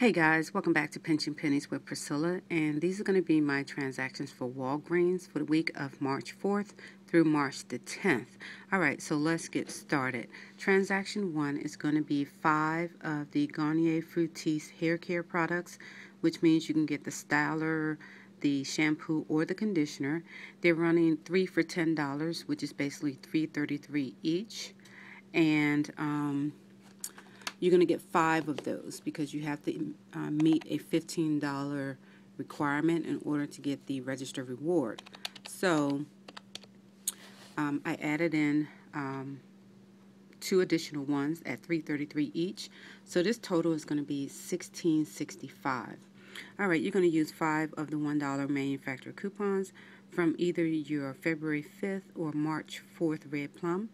Hey guys, welcome back to Pinching Pennies with Priscilla, and these are going to be my transactions for Walgreens for the week of March 4th through March the 10th. Alright, so let's get started. Transaction 1 is going to be 5 of the Garnier Fructis hair care products, which means you can get the styler, the shampoo, or the conditioner. They're running 3 for $10, which is basically $3.33 each. And, um, you're going to get five of those because you have to uh, meet a $15 requirement in order to get the register reward. So um, I added in um, two additional ones at 333 each. So this total is going to be 1665. All right, you're going to use five of the $1 manufacturer coupons from either your February 5th or March 4th Red Plum.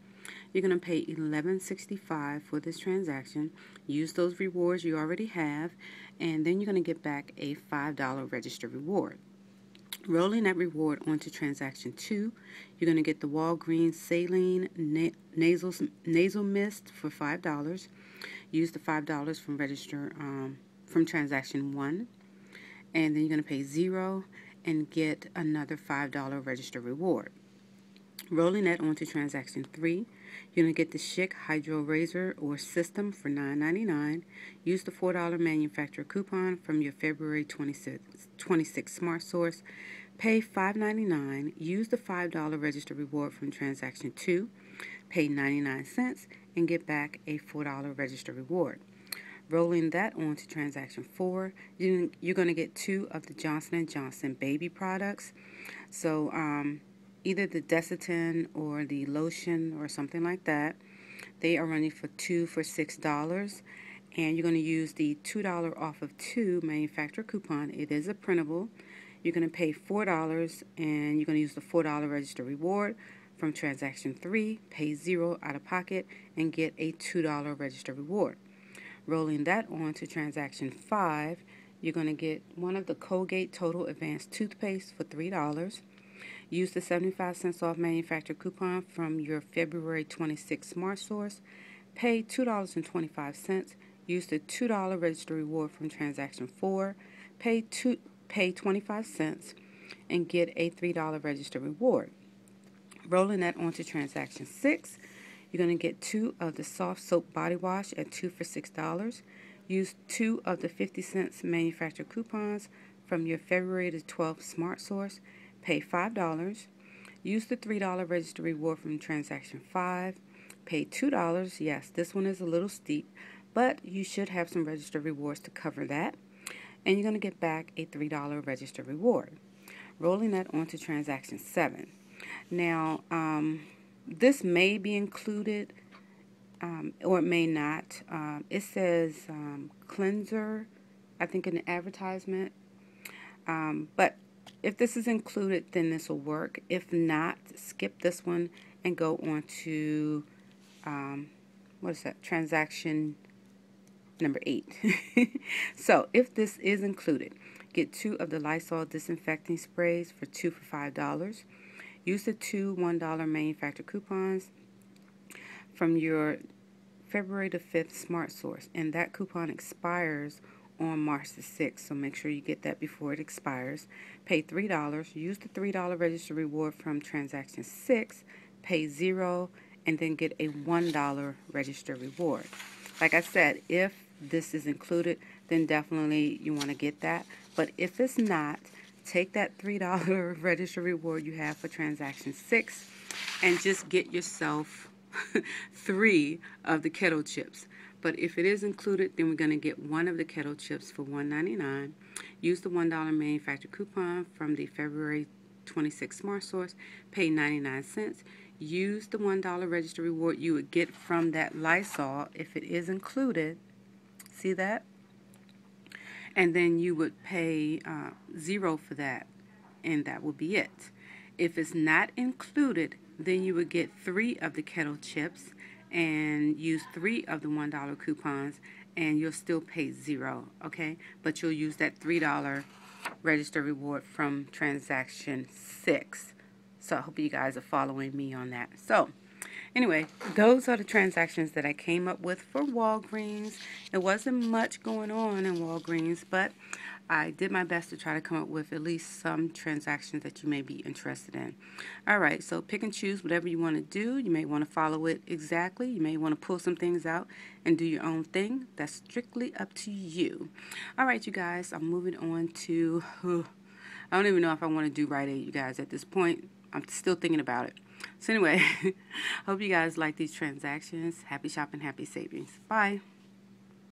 You're going to pay $11.65 for this transaction. Use those rewards you already have, and then you're going to get back a $5 register reward. Rolling that reward onto transaction two, you're going to get the Walgreens Saline na- nasal nasal mist for five dollars. Use the five dollars from register um, from transaction one, and then you're going to pay zero and get another five dollar register reward. Rolling that onto transaction 3, you're going to get the Schick Hydro Razor or System for $9.99. Use the $4 manufacturer coupon from your February 26, 26 Smart Source. Pay $5.99. Use the $5 register reward from transaction 2. Pay 99 cents and get back a $4 register reward. Rolling that onto transaction 4, you're going to get two of the Johnson & Johnson baby products. So, um, either the Desitin or the lotion or something like that. They are running for two for six dollars, and you're going to use the two dollar off of two manufacturer coupon. It is a printable. You're going to pay four dollars, and you're going to use the four dollar register reward from transaction three. Pay zero out of pocket and get a two dollar register reward. Rolling that on to transaction five, you're going to get one of the Colgate Total Advanced toothpaste for three dollars. Use the 75 cents off manufacturer coupon from your February 26 Smart Source. Pay $2.25. Use the $2 register reward from transaction 4. Pay, two, pay 25 cents and get a $3 register reward. Rolling that onto transaction 6, you're going to get two of the soft soap body wash at 2 for $6. Use two of the 50 cents manufacturer coupons from your February the 12th Smart Source Pay $5. Use the $3 register reward from transaction 5. Pay $2. Yes, this one is a little steep, but you should have some register rewards to cover that. And you're going to get back a $3 register reward. Rolling that onto transaction 7. Now, um, this may be included um, or it may not. Um, it says um, cleanser, I think, in the advertisement. Um, but if this is included, then this will work. If not, skip this one and go on to, um, what is that, transaction number eight. so if this is included, get two of the Lysol disinfecting sprays for two for $5. Use the two $1 manufacturer coupons from your February the 5th Smart Source, and that coupon expires on March the 6th, so make sure you get that before it expires. Pay $3, use the $3 register reward from transaction 6, pay 0 and then get a $1 register reward. Like I said, if this is included, then definitely you want to get that. But if it's not, take that $3 register reward you have for transaction 6 and just get yourself three of the kettle chips. But if it is included, then we're going to get one of the kettle chips for $1.99. Use the $1 manufacturer coupon from the February 26 Smart Source. Pay 99 cents. Use the $1 register reward you would get from that Lysol if it is included. See that? And then you would pay uh, zero for that, and that would be it. If it's not included, then you would get three of the kettle chips and use three of the $1 coupons and you'll still pay zero, okay? But you'll use that $3 register reward from transaction six. So I hope you guys are following me on that. So Anyway, those are the transactions that I came up with for Walgreens. It wasn't much going on in Walgreens, but I did my best to try to come up with at least some transactions that you may be interested in. All right, so pick and choose whatever you want to do. You may want to follow it exactly. You may want to pull some things out and do your own thing. That's strictly up to you. All right, you guys, I'm moving on to. I don't even know if I want to do Rite Aid, you guys, at this point. I'm still thinking about it. So, anyway, hope you guys like these transactions. Happy shopping, happy savings. Bye.